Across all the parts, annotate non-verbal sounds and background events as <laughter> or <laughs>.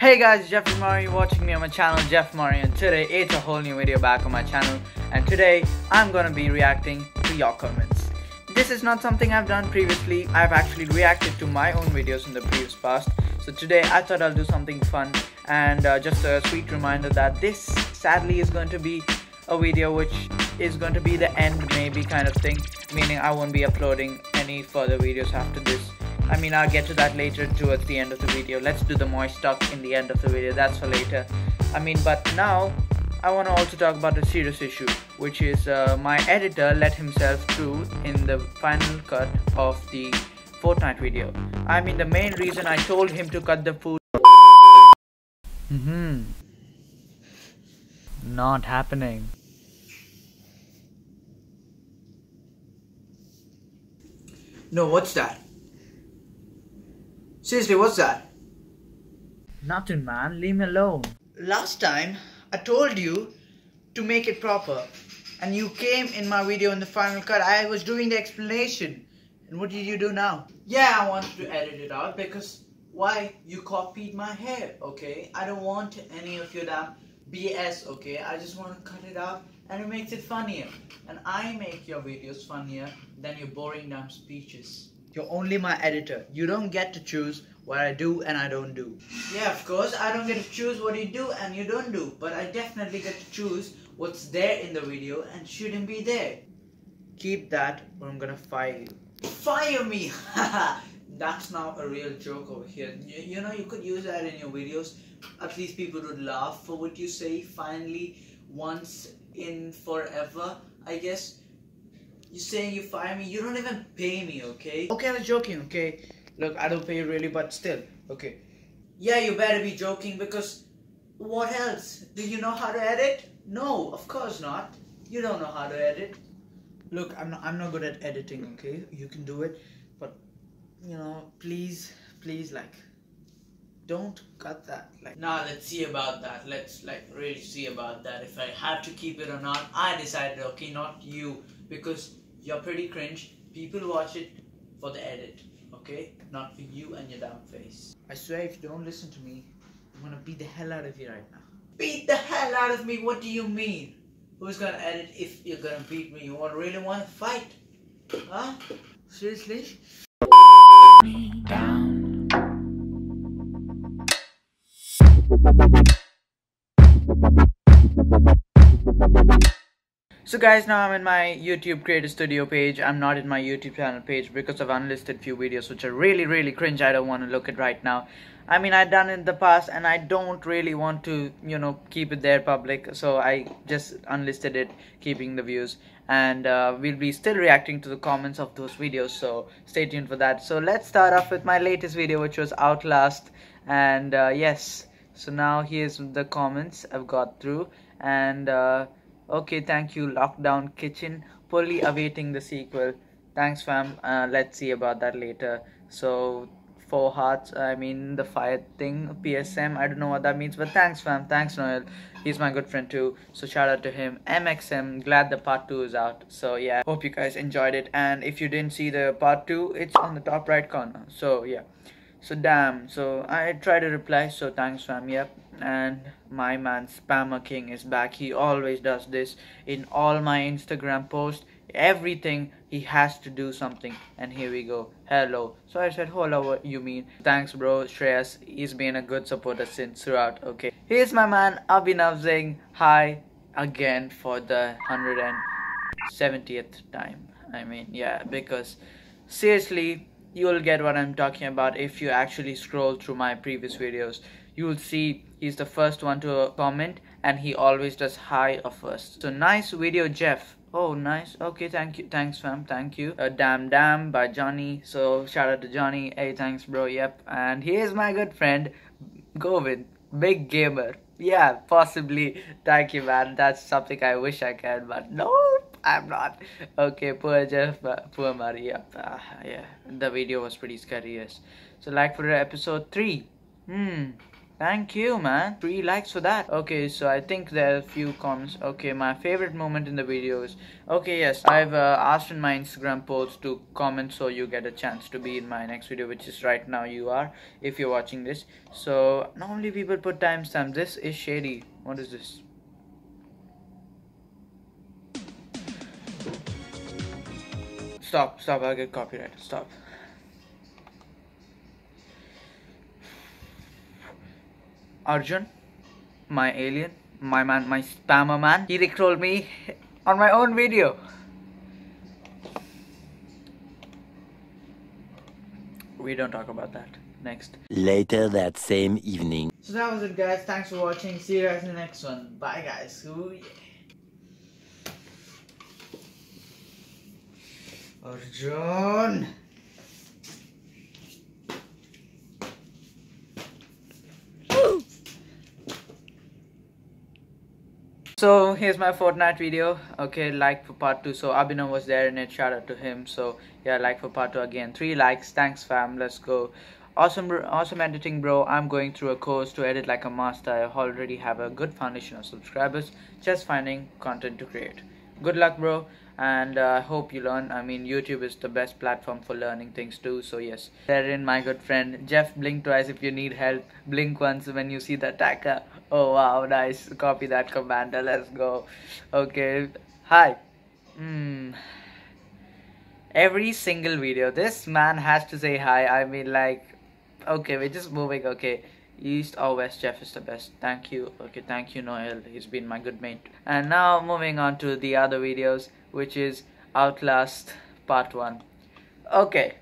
Hey guys, Jeffrey Murray watching me on my channel Jeff Mario and today it's a whole new video back on my channel and today I'm gonna be reacting to your comments. This is not something I've done previously, I've actually reacted to my own videos in the previous past so today I thought I'll do something fun and uh, just a sweet reminder that this sadly is going to be a video which is going to be the end maybe kind of thing meaning I won't be uploading any further videos after this I mean, I'll get to that later towards the end of the video. Let's do the moist talk in the end of the video. That's for later. I mean, but now I want to also talk about a serious issue, which is uh, my editor let himself through in the final cut of the Fortnite video. I mean, the main reason I told him to cut the food. Hmm. Not happening. No, what's that? Seriously, what's that? Nothing, man. Leave me alone. Last time, I told you to make it proper. And you came in my video in the final cut. I was doing the explanation. And what did you do now? Yeah, I wanted to edit it out because why? You copied my hair, okay? I don't want any of your damn BS, okay? I just want to cut it out and it makes it funnier. And I make your videos funnier than your boring damn speeches. You're only my editor. You don't get to choose what I do and I don't do. Yeah, of course, I don't get to choose what you do and you don't do. But I definitely get to choose what's there in the video and shouldn't be there. Keep that or I'm gonna fire you. Fire me! <laughs> That's now a real joke over here. You, you know, you could use that in your videos. At least people would laugh for what you say finally once in forever, I guess you saying you fire me, you don't even pay me, okay? Okay, I was joking, okay? Look, I don't pay you really, but still, okay. Yeah, you better be joking because what else? Do you know how to edit? No, of course not. You don't know how to edit. Look, I'm not, I'm not good at editing, okay? You can do it, but you know, please, please, like, don't cut that. Like, nah, let's see about that. Let's like really see about that. If I have to keep it or not, I decided, okay, not you, because you're pretty cringe. People watch it for the edit, okay? Not for you and your damn face. I swear if you don't listen to me, I'm gonna beat the hell out of you right now. Beat the hell out of me? What do you mean? Who's gonna edit if you're gonna beat me? You want really want to fight? Huh? Seriously? Me down. So guys, now I'm in my YouTube Creator Studio page. I'm not in my YouTube channel page because I've unlisted few videos which are really, really cringe. I don't want to look at right now. I mean, I've done it in the past and I don't really want to, you know, keep it there public. So I just unlisted it, keeping the views. And uh, we'll be still reacting to the comments of those videos. So stay tuned for that. So let's start off with my latest video, which was Outlast. And uh, yes, so now here's the comments I've got through. And... Uh, Okay, thank you, Lockdown Kitchen. Fully awaiting the sequel. Thanks, fam. Uh, let's see about that later. So, four hearts. I mean, the fire thing. PSM. I don't know what that means, but thanks, fam. Thanks, Noel. He's my good friend too. So shout out to him. MXM. Glad the part two is out. So yeah, hope you guys enjoyed it. And if you didn't see the part two, it's on the top right corner. So yeah. So damn. So I try to reply. So thanks, fam. Yep. And my man spammer king is back. He always does this in all my instagram posts. Everything he has to do something. And here we go. Hello. So i said hello what you mean? Thanks bro. Shreyas he's been a good supporter since throughout. Okay. Here's my man abhinav saying hi again for the 170th time. I mean yeah because seriously you'll get what i'm talking about if you actually scroll through my previous videos. You will see he's the first one to comment and he always does hi first. So nice video jeff. Oh nice. Okay thank you. Thanks fam. Thank you. Uh, damn damn by johnny. So shout out to johnny. Hey thanks bro. Yep. And here's my good friend govind. Big gamer. Yeah possibly. Thank you man. That's something i wish i can but no i'm not okay poor jeff uh, poor maria uh, yeah the video was pretty scary yes so like for episode three hmm Thank you, man. Three likes for that. Okay, so I think there are a few comments. Okay, my favorite moment in the video is... Okay, yes, I've uh, asked in my Instagram post to comment so you get a chance to be in my next video, which is right now you are, if you're watching this. So, normally people put timestamp. This is shady. What is this? Stop, stop, I'll get copyright. Stop. Arjun, my alien, my man, my spammer man, he rickrolled me on my own video. We don't talk about that. Next. Later that same evening. So that was it guys. Thanks for watching. See you guys in the next one. Bye guys. Ooh, yeah. Arjun. So here's my Fortnite video. Okay, like for part two. So Abhinav was there in it. Shout out to him. So yeah, like for part two again. Three likes. Thanks, fam. Let's go. Awesome, awesome editing, bro. I'm going through a course to edit like a master. I already have a good foundation of subscribers. Just finding content to create. Good luck, bro and uh, I uh, hope you learn. I mean, YouTube is the best platform for learning things too. So yes, therein my good friend Jeff. Blink twice if you need help. Blink once when you see the attacker. Oh wow, nice. Copy that commander. Let's go. Okay. Hi. Hmm. Every single video, this man has to say hi. I mean, like, okay, we're just moving. Okay. East or West Jeff is the best. Thank you. Okay, thank you Noel. He's been my good mate. And now moving on to the other videos which is Outlast Part 1. Okay,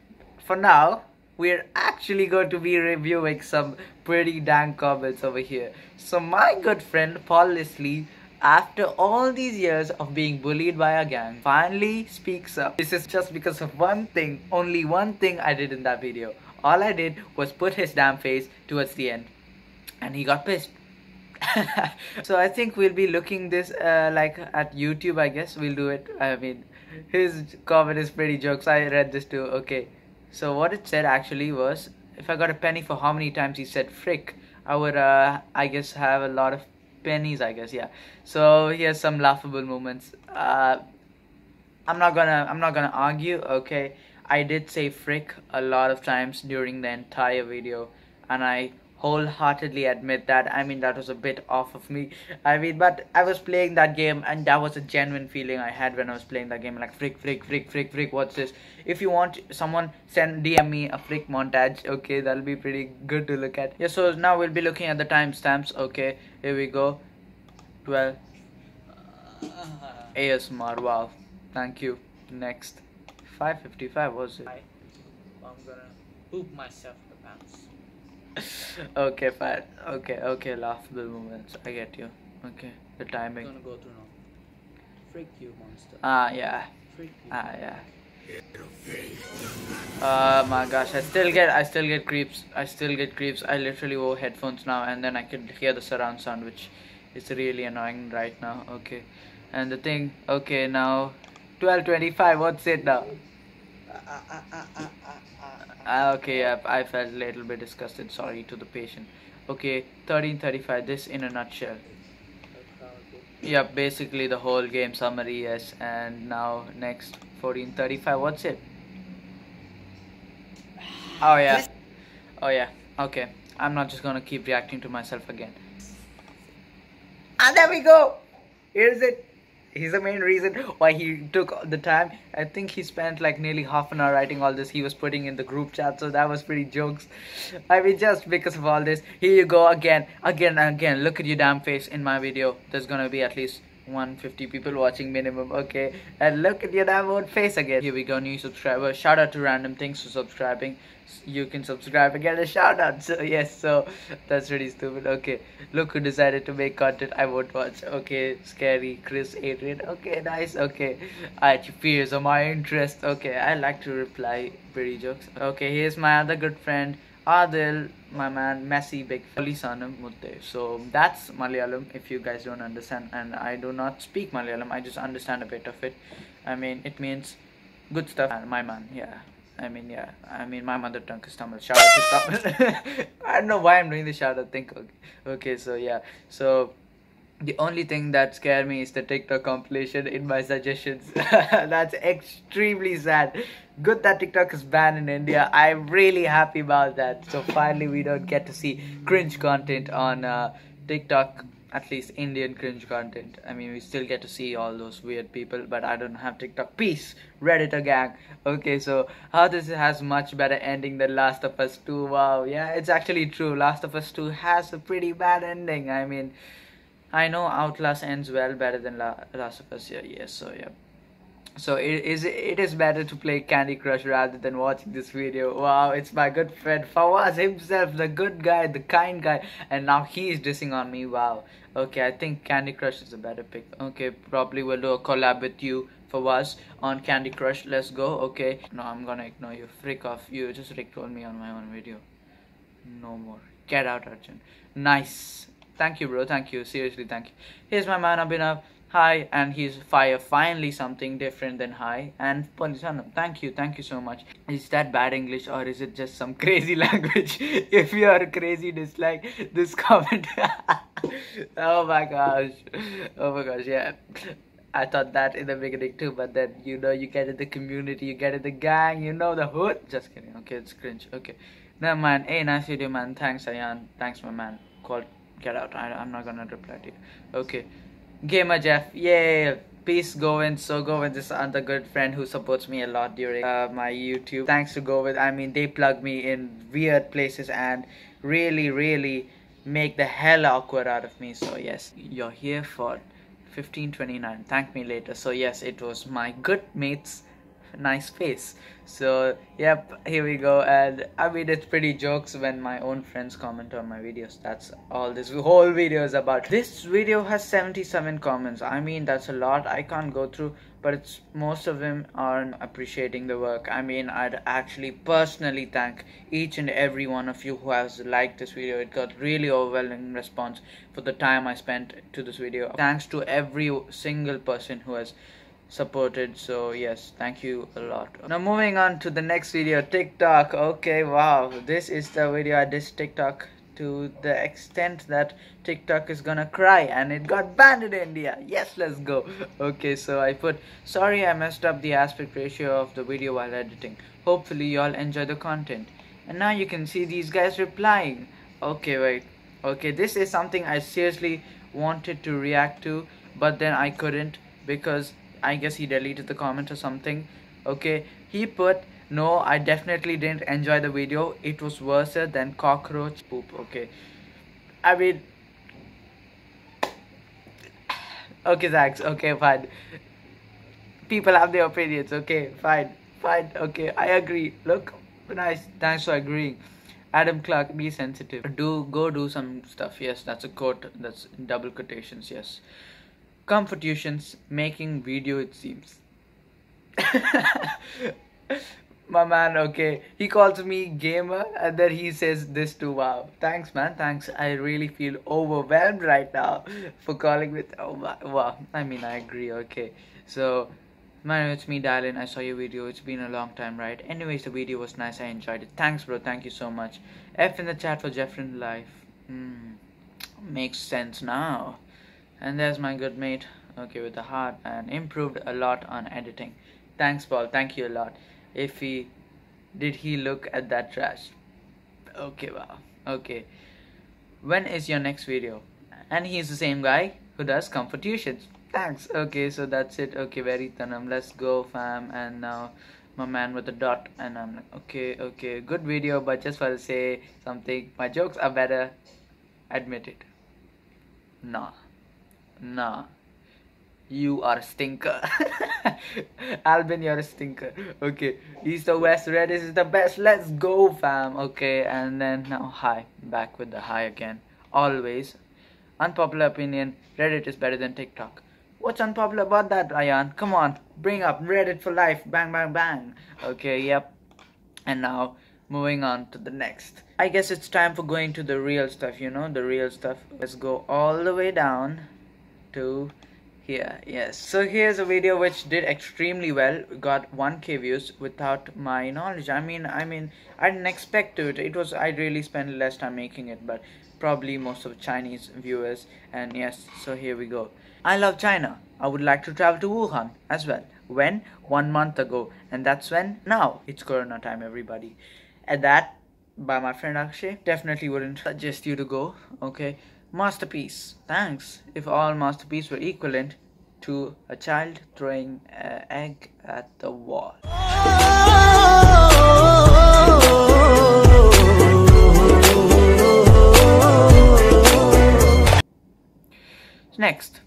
for now, we're actually going to be reviewing some pretty dang comments over here. So my good friend Paul Leslie, after all these years of being bullied by a gang, finally speaks up. This is just because of one thing, only one thing I did in that video. All I did was put his damn face towards the end. And he got pissed. <laughs> so I think we'll be looking this uh, like at YouTube. I guess we'll do it. I mean, his comment is pretty jokes. I read this too. Okay, so what it said actually was, if I got a penny for how many times he said frick, I would uh, I guess have a lot of pennies. I guess yeah. So here's some laughable moments. Uh, I'm not gonna I'm not gonna argue. Okay, I did say frick a lot of times during the entire video, and I wholeheartedly admit that. I mean that was a bit off of me i mean but i was playing that game and that was a genuine feeling i had when i was playing that game like frick frick frick frick frick what's this? If you want someone send dm me a frick montage okay that'll be pretty good to look at. Yeah so now we'll be looking at the timestamps okay here we go. 12 uh, asmr wow thank you. Next. 555 was it? I'm gonna poop myself in the pants okay, fine. Okay, okay, laughable moments. I get you. Okay, the timing. I'm gonna go through now. Freak you, monster. Ah, yeah. Freak you. Ah, yeah. Oh my gosh, I still get, I still get creeps. I still get creeps. I literally wore headphones now, and then I could hear the surround sound, which is really annoying right now. Okay, and the thing. Okay, now, twelve twenty-five. What's it now? Uh, uh, uh, uh, okay, yeah, I felt a little bit disgusted. Sorry to the patient. Okay, 1335. This in a nutshell. Yeah, basically the whole game summary. Yes, and now next 1435. What's it? Oh yeah. Oh yeah. Okay. I'm not just gonna keep reacting to myself again. And there we go. Here's it he's the main reason why he took the time. I think he spent like nearly half an hour writing all this he was putting in the group chat so that was pretty jokes. I mean just because of all this here you go again again again. Look at your damn face in my video. There's gonna be at least 150 people watching minimum. Okay. And look at your damn face again. Here we go new subscriber. Shout out to random. Things for subscribing. You can subscribe and get a shout out. <laughs> So yes so that's really stupid. Okay. Look who decided to make content i won't watch. Okay. Scary. Chris adrian. Okay nice. Okay. I fears are my interest. Okay. I like to reply pretty jokes. Okay here's my other good friend Adil, my man, Messi, big Lisanam Mutte. So that's Malayalam if you guys don't understand. And I do not speak Malayalam, I just understand a bit of it. I mean, it means good stuff. My man, yeah. I mean, yeah. I mean, my mother tongue is Tamil. Shout out to Tamil. <laughs> I don't know why I'm doing the shout out thing. Okay, okay so yeah. So the only thing that scare me is the TikTok compilation in my suggestions. <laughs> That's extremely sad. Good that TikTok is banned in India. I'm really happy about that. So finally, we don't get to see cringe content on uh, TikTok at least Indian cringe content. I mean, we still get to see all those weird people, but I don't have TikTok. Peace, Redditor gang. Okay, so how this has much better ending than Last of Us 2. Wow, yeah, it's actually true. Last of Us 2 has a pretty bad ending. I mean, I know Outlast ends well better than La- Last of Us. Yeah, yes, so yeah so it is it is better to play Candy Crush rather than watching this video. Wow, it's my good friend Fawaz himself, the good guy, the kind guy, and now he is dissing on me. Wow. Okay, I think Candy Crush is a better pick. Okay, probably we'll do a collab with you Fawaz on Candy Crush. Let's go. Okay. No, I'm gonna ignore you. Freak off. You just rickroll me on my own video. No more. Get out, Arjun. Nice. Thank you, bro. Thank you. Seriously, thank you. Here's my man Abhinav hi and he's fire finally something different than hi and Polisanam thank you thank you so much is that bad English or is it just some <laughs> crazy language <laughs> if you are crazy dislike this <laughs> comment oh my gosh oh my gosh yeah I thought that in the beginning too, but then you know you get in the community, you get in the gang, you know the hood. Just kidding. Okay, it's cringe. Okay, no man. Hey, nice video, man. Thanks, Ayan. Thanks, my man. Call, get out. I, I'm not gonna reply to you. Okay. Gamer Jeff, yay! Peace, Govind. So Govind is another good friend who supports me a lot during uh, my YouTube. Thanks to Govind. I mean, they plug me in weird places and really, really make the hell awkward out of me. So yes, you're here for 1529. Thank me later. So yes, it was my good mates nice face. So yep here we go. And i mean it's pretty jokes when my own friends comment on my videos. That's all this whole video is about. This video has 77 comments. I mean that's a lot. I can't go through but it's most of them are appreciating the work. I mean i'd actually personally thank each and every one of you who has liked this video. It got really overwhelming response for the time i spent to this video. Thanks to every single person who has supported so yes thank you a lot. Now moving on to the next video tiktok. Okay wow this is the video i did tiktok to the extent that tiktok is gonna cry and it got banned in india. Yes let's go. Okay so i put sorry i messed up the aspect ratio of the video while editing. Hopefully y'all enjoy the content. And now you can see these guys replying. Okay wait. Okay this is something i seriously wanted to react to but then i couldn't because I guess he deleted the comment or something. Okay, he put, no, I definitely didn't enjoy the video. It was worse than cockroach poop. Okay, I mean, okay, thanks. Okay, fine. People have their opinions. Okay, fine, fine. Okay, I agree. Look, nice. Thanks for agreeing. Adam Clark, be sensitive. Do go do some stuff. Yes, that's a quote. That's double quotations. Yes. Confusions making video it seems. <laughs> My man, okay. He calls me gamer and then he says this too. Wow. Thanks, man. Thanks. I really feel overwhelmed right now for calling with. Oh, wow. I mean, I agree. Okay. So, man, it's me, Dylan. I saw your video. It's been a long time, right? Anyways, the video was nice. I enjoyed it. Thanks, bro. Thank you so much. F in the chat for Jeffrin Life. Hmm. Makes sense now and there's my good mate okay with the heart and improved a lot on editing. Thanks paul. Thank you a lot. If he did he look at that trash? Okay wow. Okay. When is your next video? And he's the same guy who does comfort thanks. Okay so that's it. Okay very tanam let's go fam. And now my man with the dot. And i'm like okay okay. Good video but just want to say something. My jokes are better. Admit it. Nah Nah. You are a stinker. <laughs> Albin, you're a stinker. Okay. East the West, Reddit is the best. Let's go, fam. Okay, and then now hi. Back with the high again. Always. Unpopular opinion, Reddit is better than TikTok. What's unpopular about that, Ryan? Come on, bring up Reddit for life. Bang, bang, bang. Okay, yep. And now, moving on to the next. I guess it's time for going to the real stuff, you know, the real stuff. Let's go all the way down to here yes. So here's a video which did extremely well got 1k views without my knowledge. I mean i mean i didn't expect it it was i really spent less time making it but probably most of chinese viewers and yes so here we go. I love china. I would like to travel to wuhan as well. When? One month ago and that's when? Now. It's corona time everybody. At that by my friend akshay definitely wouldn't suggest you to go okay Masterpiece. Thanks. If all masterpieces were equivalent to a child throwing an egg at the wall. Next,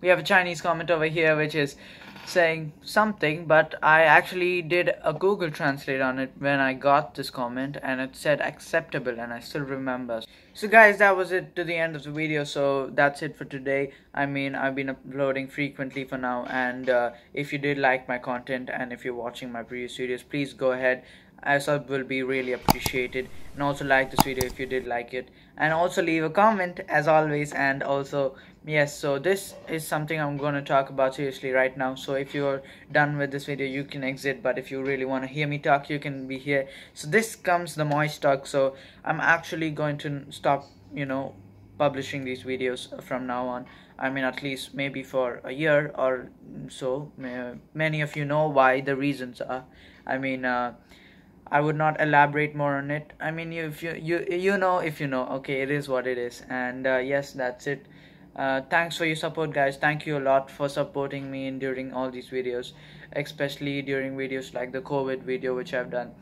we have a Chinese comment over here which is saying something but I actually did a Google translate on it when I got this comment and it said acceptable and I still remember. So guys that was it to the end of the video so that's it for today. I mean I've been uploading frequently for now and uh, if you did like my content and if you're watching my previous videos please go ahead. A sub will be really appreciated and also like this video if you did like it. And also leave a comment as always and also yes so this is something i'm going to talk about seriously right now. So if you're done with this video you can exit. But if you really want to hear me talk you can be here. So this comes the moist talk. So i'm actually going to stop you know publishing these videos from now on. I mean at least maybe for a year or so. Many of you know why the reasons are. I mean uh, I would not elaborate more on it. I mean, you, if you you you know if you know, okay, it is what it is. And uh, yes, that's it. Uh, thanks for your support, guys. Thank you a lot for supporting me in during all these videos, especially during videos like the COVID video which I've done.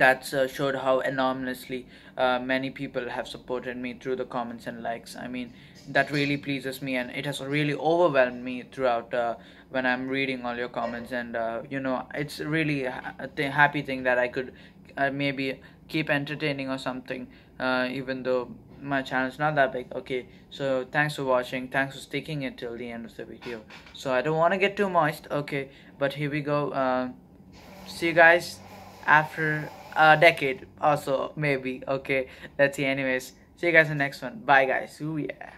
that's uh, showed how enormously uh, many people have supported me through the comments and likes. I mean, that really pleases me, and it has really overwhelmed me throughout uh, when I'm reading all your comments and uh, you know it's really a th happy thing that I could uh, maybe keep entertaining or something even though my channel is not that big. Okay so thanks for watching. Thanks for sticking it till the end of the video. So I don't want to get too moist. Okay but here we go. Uh, see you guys after a decade also maybe. Okay let's see anyways. See you guys in the next one. Bye guys. Ooh, yeah